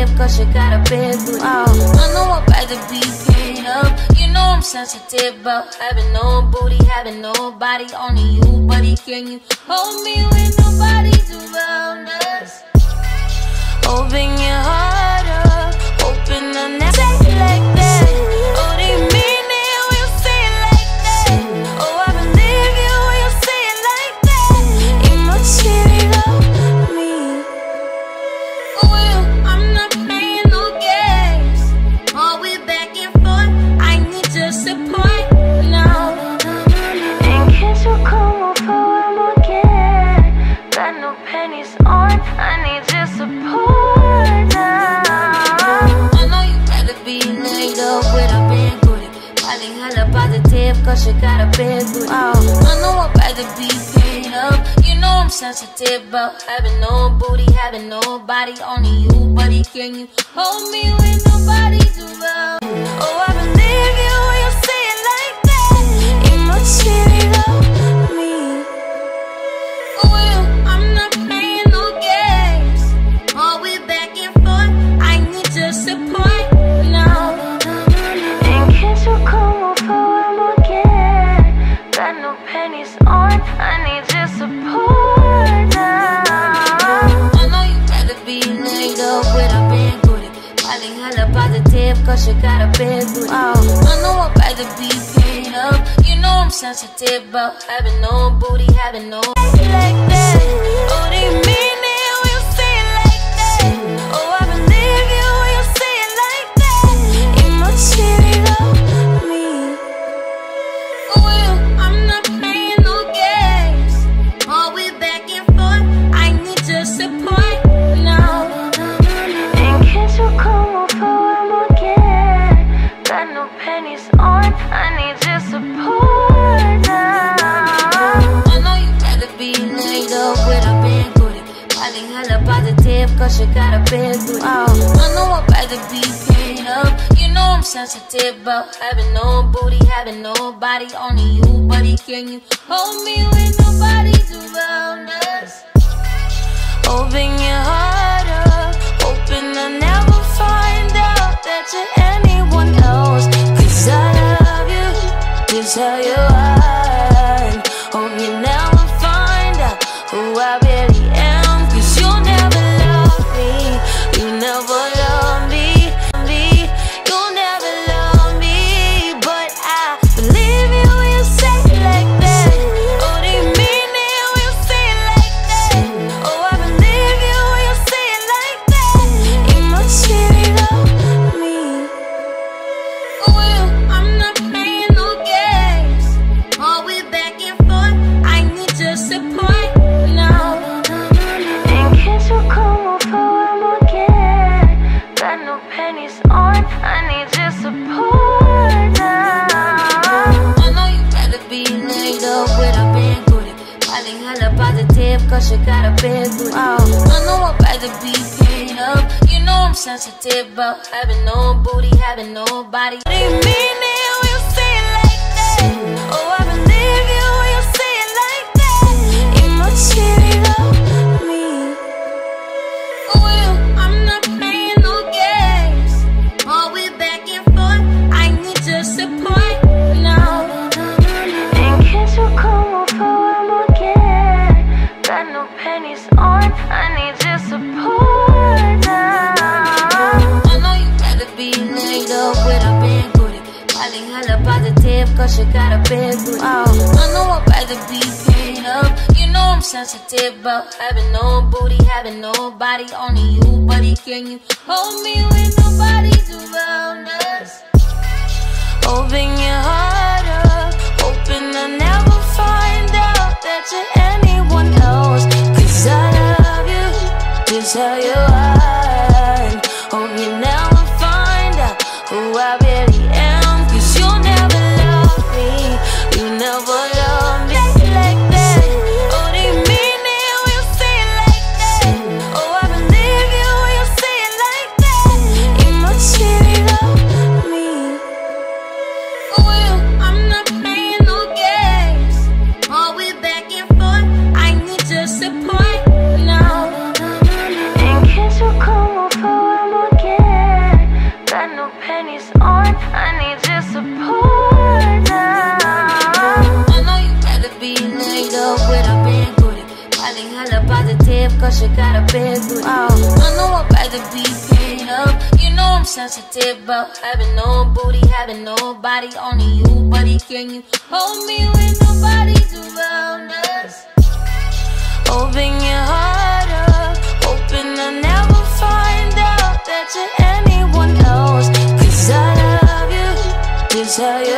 live cause you got a big blue. Oh. I know I'd rather be paid up. You know I'm sensitive about having no booty, having nobody, only you, buddy. Can you hold me when nobody's around us? Open your heart. Pennies on. I need your support now. I know you gotta be laid up with a big booty. Probably hella positive cause you got a big booty. Oh, I know I'd rather be paid up. You know I'm sensitive about having no booty, having nobody, only you, buddy. Can you hold me when nobody's around? Oh, I cause you got a big booty. Oh, I know I'd rather be paid up. You know I'm sensitive about having no booty, having no like Probably hella positive cause you got a big booty. Oh, I know I'd rather be paid up. You know I'm sensitive about having no booty, having nobody, only you, buddy. Can you hold me when nobody's around us? Open your heart up, hoping I'll never find out that you're anyone else. Cause I love you, just how you cause got a big booty. Oh, I know I'd rather be paid up. You know I'm sensitive about having no booty, having nobody. Mean it when positive cause you got a big booty. Oh, I know I'd rather be paid up. You know I'm sensitive about having no booty, having nobody, only you, buddy. Can you hold me when nobody's around us? Open your heart up, hoping I'll never find out that you're anyone else. Cause I love you, just how you are. You got a big booty. Oh. I know I'd rather be paid up. You know I'm sensitive about having no booty, having nobody, only you, buddy. Can you hold me when nobody's around us? Open your heart up, hoping I'll never find out that you're anyone else. Cause I love you, just how you